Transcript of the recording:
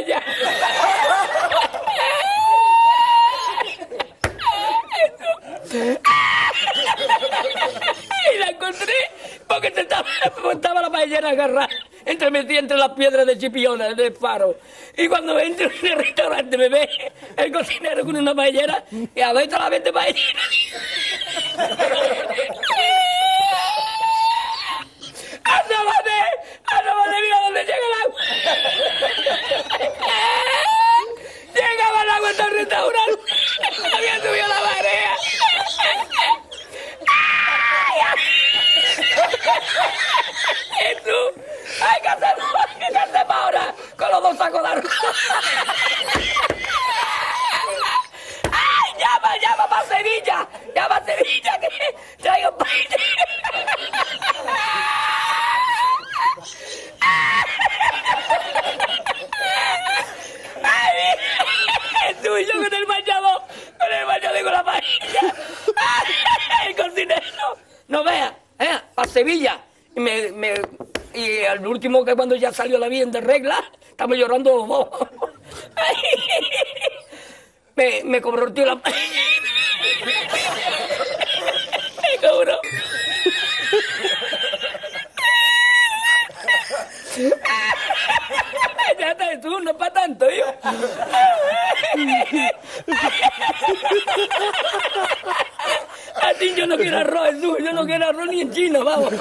paella. Y la encontré porque se estaba, estaba la paellera agarrada entre metida entre las piedras de Chipiona, del faro. Y cuando entro en el restaurante me ve el cocinero con una paellera y adentro la vende paellera. ¡Asómate! ¡Asómate! ¡Mira dónde llega el agua! ¡Llegaba el agua hasta el restaurante! ¡Había subido la marea! ¡Jesús! ¡Hay que hacerlo! ¿Qué hacemos ahora? Con arroz. ¡Ay, llama, llama para Sevilla! ¡Llama a Sevilla que traigo paella! ¡Ay! Tú y yo con el bañador, con el bañador y con la paella. ¡Ay, el cocinero! No vea, eh, para Sevilla. Y, me, me, y al último que cuando ya salió la bien de regla, estamos llorando los dos. Me, me cobró el tío la. Me cobró. Ya está, tú, no es para tanto, yo. A ti yo no quiero arroz, yo no quiero arroz ni en China, vamos.